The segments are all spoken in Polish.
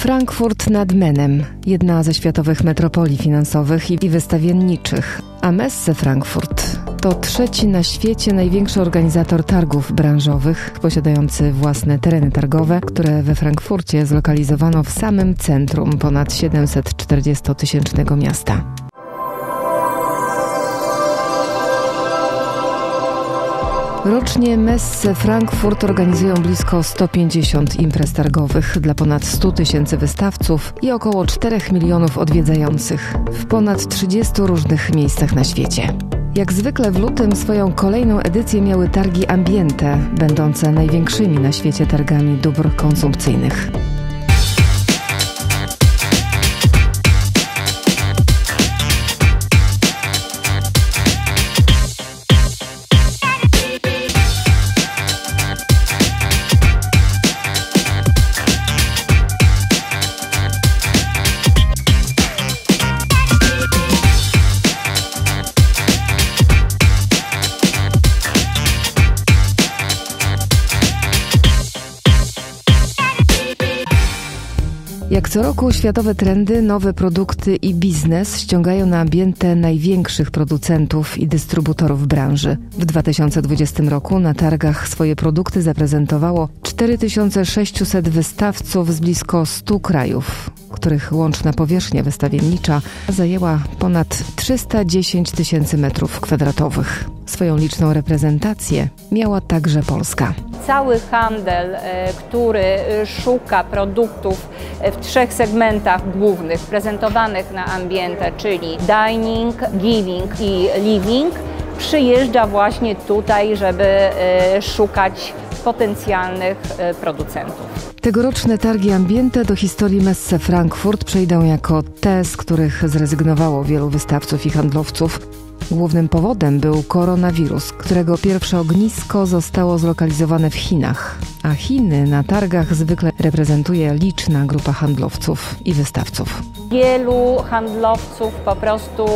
Frankfurt nad Menem, jedna ze światowych metropolii finansowych i wystawienniczych, a Messe Frankfurt to trzeci na świecie największy organizator targów branżowych, posiadający własne tereny targowe, które we Frankfurcie zlokalizowano w samym centrum ponad 740-tysięcznego miasta. Rocznie Messe Frankfurt organizują blisko 150 imprez targowych dla ponad 100 tysięcy wystawców i około 4 milionów odwiedzających w ponad 30 różnych miejscach na świecie. Jak zwykle w lutym swoją kolejną edycję miały targi Ambiente, będące największymi na świecie targami dóbr konsumpcyjnych. Co roku światowe trendy, nowe produkty i biznes ściągają na ambientę największych producentów i dystrybutorów branży. W 2020 roku na targach swoje produkty zaprezentowało 4600 wystawców z blisko 100 krajów, których łączna powierzchnia wystawiennicza zajęła ponad 310 tysięcy metrów kwadratowych. Swoją liczną reprezentację miała także Polska. Cały handel, e, który e, szuka produktów w trzech segmentach głównych prezentowanych na ambiente, czyli dining, giving i living, przyjeżdża właśnie tutaj, żeby e, szukać potencjalnych producentów. Tegoroczne targi Ambiente do historii Messe Frankfurt przejdą jako te, z których zrezygnowało wielu wystawców i handlowców. Głównym powodem był koronawirus, którego pierwsze ognisko zostało zlokalizowane w Chinach, a Chiny na targach zwykle reprezentuje liczna grupa handlowców i wystawców. Wielu handlowców po prostu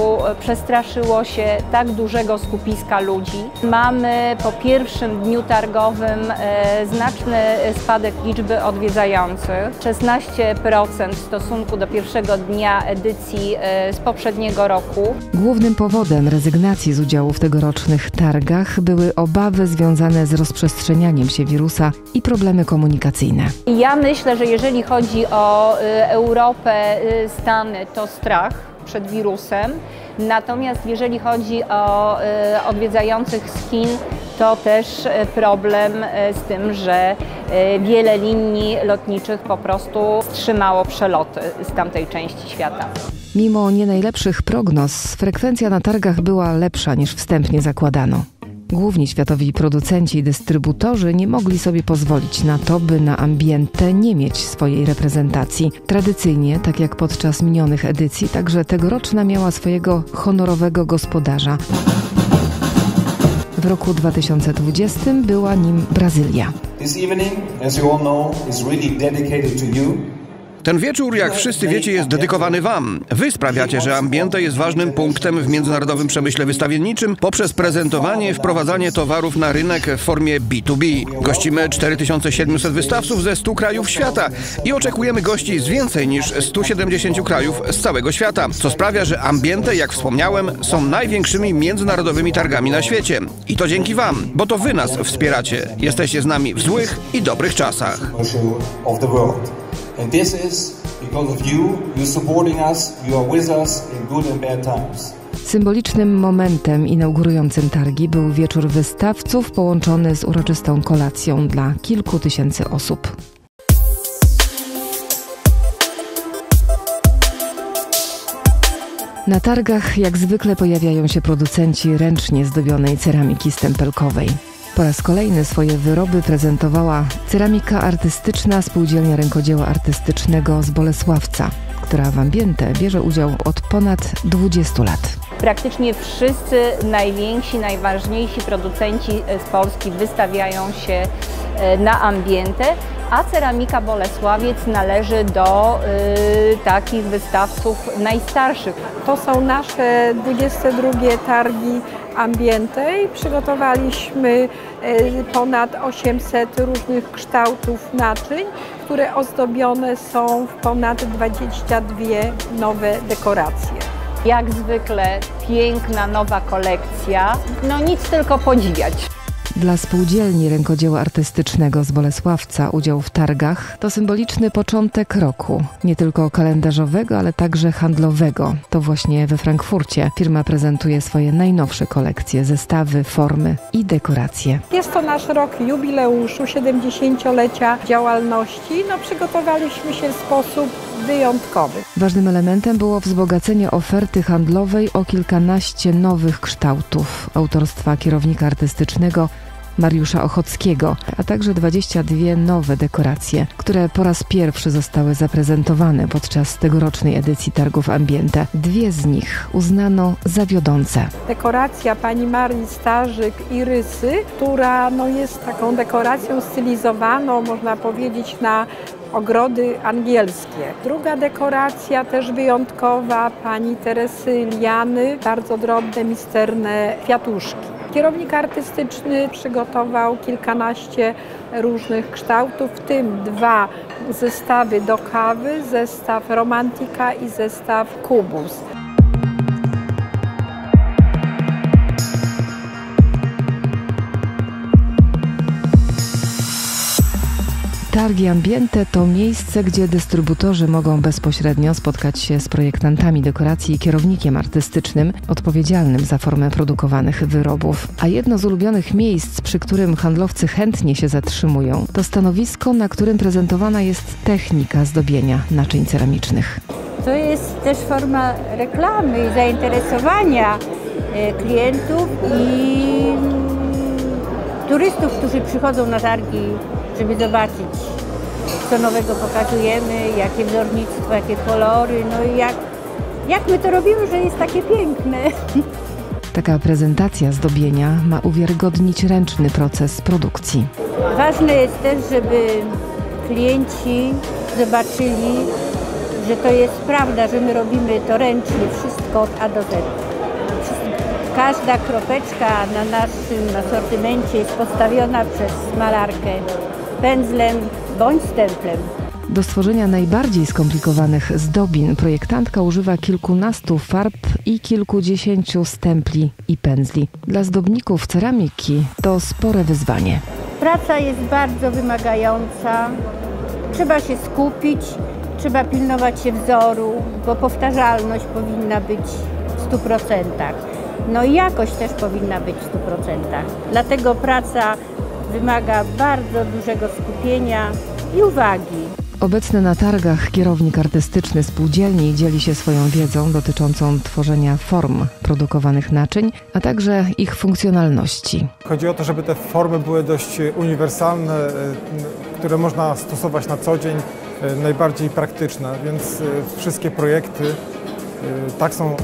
przestraszyło się tak dużego skupiska ludzi. Mamy po pierwszym dniu targowym e, znaczny spadek liczby odwiedzających, 16% w stosunku do pierwszego dnia edycji e, z poprzedniego roku. Głównym powodem rezygnacji z udziału w tegorocznych targach były obawy związane z rozprzestrzenianiem się wirusa i problemy komunikacyjne. Ja myślę, że jeżeli chodzi o Europę, Stany, to strach przed wirusem. Natomiast jeżeli chodzi o y, odwiedzających z Chin, to też problem z tym, że wiele linii lotniczych po prostu wstrzymało przeloty z tamtej części świata. Mimo nie najlepszych prognoz, frekwencja na targach była lepsza niż wstępnie zakładano. Główni światowi producenci i dystrybutorzy nie mogli sobie pozwolić na to, by na ambiente nie mieć swojej reprezentacji. Tradycyjnie, tak jak podczas minionych edycji, także tegoroczna miała swojego honorowego gospodarza. W roku 2020 była nim Brazylia. This evening, as you all know, is really dedicated to you. Ten wieczór, jak wszyscy wiecie, jest dedykowany Wam. Wy sprawiacie, że Ambiente jest ważnym punktem w międzynarodowym przemyśle wystawienniczym poprzez prezentowanie i wprowadzanie towarów na rynek w formie B2B. Gościmy 4700 wystawców ze 100 krajów świata i oczekujemy gości z więcej niż 170 krajów z całego świata, co sprawia, że Ambiente, jak wspomniałem, są największymi międzynarodowymi targami na świecie. I to dzięki Wam, bo to Wy nas wspieracie. Jesteście z nami w złych i dobrych czasach. And this is because of you, you supporting us, you are with us in good and bad times. Symbolicznym momentem inaugurującym targi był wieczór wystawców połączony z uroczystą kolacją dla kilku tysięcy osób. Na targach jak zwykle pojawiają się producenci ręcznie zdobionej ceramiki stempelkowej. Po raz kolejny swoje wyroby prezentowała ceramika artystyczna Spółdzielnia Rękodzieła Artystycznego z Bolesławca, która w Ambiente bierze udział od ponad 20 lat. Praktycznie wszyscy najwięksi, najważniejsi producenci z Polski wystawiają się e, na Ambiente, a Ceramika Bolesławiec należy do y, takich wystawców najstarszych. To są nasze 22 targi Ambiente przygotowaliśmy e, ponad 800 różnych kształtów naczyń, które ozdobione są w ponad 22 nowe dekoracje. Jak zwykle piękna nowa kolekcja. No nic tylko podziwiać. Dla spółdzielni rękodzieła artystycznego z Bolesławca udział w targach to symboliczny początek roku, nie tylko kalendarzowego, ale także handlowego. To właśnie we Frankfurcie firma prezentuje swoje najnowsze kolekcje, zestawy, formy i dekoracje. Jest to nasz rok jubileuszu 70-lecia działalności. No, przygotowaliśmy się w sposób wyjątkowy. Ważnym elementem było wzbogacenie oferty handlowej o kilkanaście nowych kształtów autorstwa kierownika artystycznego Mariusza Ochockiego, a także 22 nowe dekoracje, które po raz pierwszy zostały zaprezentowane podczas tegorocznej edycji targów Ambiente. Dwie z nich uznano za wiodące. Dekoracja pani Marii Starzyk i Rysy, która no, jest taką dekoracją stylizowaną, można powiedzieć, na ogrody angielskie. Druga dekoracja też wyjątkowa pani Teresy Liany, bardzo drobne, misterne kwiatuszki. Kierownik artystyczny przygotował kilkanaście różnych kształtów, w tym dwa zestawy do kawy, zestaw romantika i zestaw kubus. Targi Ambiente to miejsce, gdzie dystrybutorzy mogą bezpośrednio spotkać się z projektantami dekoracji i kierownikiem artystycznym odpowiedzialnym za formę produkowanych wyrobów. A jedno z ulubionych miejsc, przy którym handlowcy chętnie się zatrzymują, to stanowisko, na którym prezentowana jest technika zdobienia naczyń ceramicznych. To jest też forma reklamy i zainteresowania e, klientów i turystów, którzy przychodzą na targi żeby zobaczyć, co nowego pokazujemy, jakie wzornictwo, jakie kolory, no i jak, jak my to robimy, że jest takie piękne. Taka prezentacja zdobienia ma uwiarygodnić ręczny proces produkcji. Ważne jest też, żeby klienci zobaczyli, że to jest prawda, że my robimy to ręcznie, wszystko od A do Z. Każda kropeczka na naszym asortymencie jest postawiona przez malarkę pędzlem bądź stemplem. Do stworzenia najbardziej skomplikowanych zdobin projektantka używa kilkunastu farb i kilkudziesięciu stempli i pędzli. Dla zdobników ceramiki to spore wyzwanie. Praca jest bardzo wymagająca. Trzeba się skupić, trzeba pilnować się wzoru, bo powtarzalność powinna być w 100%. No i jakość też powinna być w 100%. Dlatego praca wymaga bardzo dużego skupienia i uwagi. Obecny na targach kierownik artystyczny spółdzielni dzieli się swoją wiedzą dotyczącą tworzenia form produkowanych naczyń, a także ich funkcjonalności. Chodzi o to, żeby te formy były dość uniwersalne, e, które można stosować na co dzień, e, najbardziej praktyczne, więc e, wszystkie projekty tak są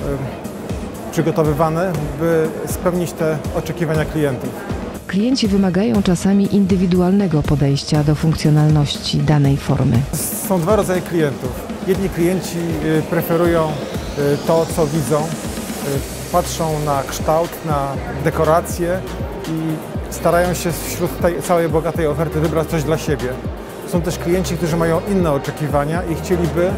przygotowywane, by spełnić te oczekiwania klientów. Klienci wymagają czasami indywidualnego podejścia do funkcjonalności danej formy. Są dwa rodzaje klientów. Jedni klienci y, preferują y, to, co widzą, y, patrzą na kształt, na dekoracje i starają się wśród tej całej bogatej oferty wybrać coś dla siebie. Są też klienci, którzy mają inne oczekiwania i chcieliby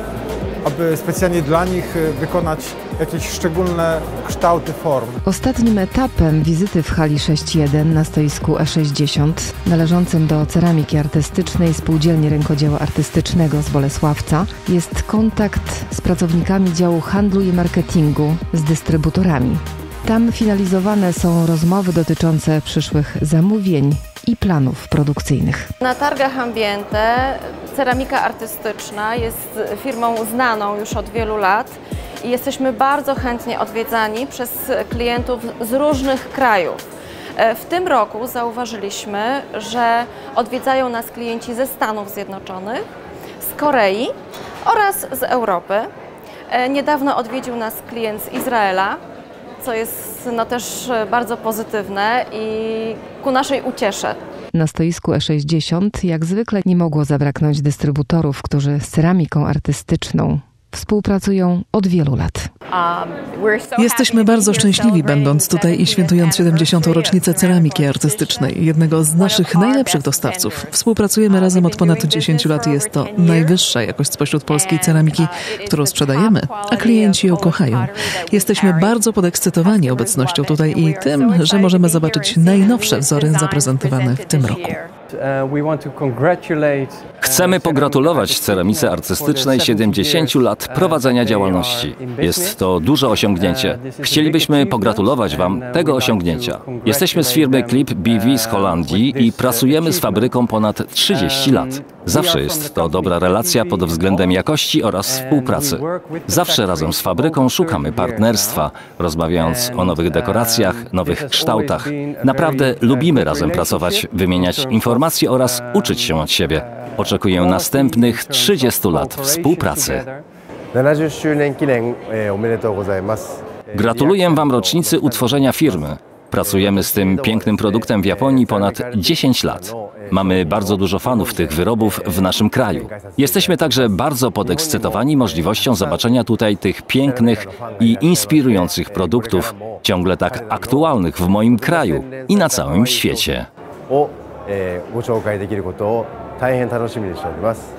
aby specjalnie dla nich y, wykonać jakieś szczególne kształty form. Ostatnim etapem wizyty w hali 6.1 na stoisku E60 należącym do ceramiki artystycznej Spółdzielni Rękodzieła Artystycznego z Bolesławca jest kontakt z pracownikami działu handlu i marketingu z dystrybutorami. Tam finalizowane są rozmowy dotyczące przyszłych zamówień i planów produkcyjnych. Na targach Ambiente ceramika artystyczna jest firmą znaną już od wielu lat i jesteśmy bardzo chętnie odwiedzani przez klientów z różnych krajów. E, w tym roku zauważyliśmy, że odwiedzają nas klienci ze Stanów Zjednoczonych, z Korei oraz z Europy. E, niedawno odwiedził nas klient z Izraela, co jest no, też bardzo pozytywne i ku naszej uciesze. Na stoisku E60 jak zwykle nie mogło zabraknąć dystrybutorów, którzy z ceramiką artystyczną Współpracują od wielu lat. Jesteśmy bardzo szczęśliwi, będąc tutaj i świętując 70. rocznicę ceramiki artystycznej, jednego z naszych najlepszych dostawców. Współpracujemy razem od ponad 10 lat i jest to najwyższa jakość spośród polskiej ceramiki, którą sprzedajemy, a klienci ją kochają. Jesteśmy bardzo podekscytowani obecnością tutaj i tym, że możemy zobaczyć najnowsze wzory zaprezentowane w tym roku. Chcemy pogratulować ceramice artystycznej 70 lat prowadzenia działalności. Jest to duże osiągnięcie. Chcielibyśmy pogratulować Wam tego osiągnięcia. Jesteśmy z firmy Clip BV z Holandii i pracujemy z fabryką ponad 30 lat. Zawsze jest to dobra relacja pod względem jakości oraz współpracy. Zawsze razem z fabryką szukamy partnerstwa, rozmawiając o nowych dekoracjach, nowych kształtach. Naprawdę lubimy razem pracować, wymieniać informacje oraz uczyć się od siebie. Oczekuję następnych 30 lat współpracy. Gratuluję Wam rocznicy utworzenia firmy. Pracujemy z tym pięknym produktem w Japonii ponad 10 lat. Mamy bardzo dużo fanów tych wyrobów w naszym kraju. Jesteśmy także bardzo podekscytowani możliwością zobaczenia tutaj tych pięknych i inspirujących produktów, ciągle tak aktualnych w moim kraju i na całym świecie. えーご紹介できることを大変楽しみにしております。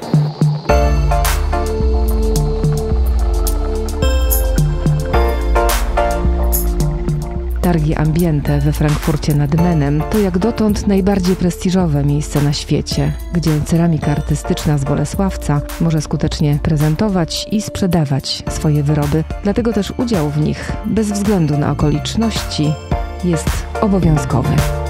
Targi Ambiente we Frankfurcie nad Menem to jak dotąd najbardziej prestiżowe miejsce na świecie, gdzie ceramika artystyczna z Bolesławca może skutecznie prezentować i sprzedawać swoje wyroby. Dlatego też udział w nich, bez względu na okoliczności, jest obowiązkowy.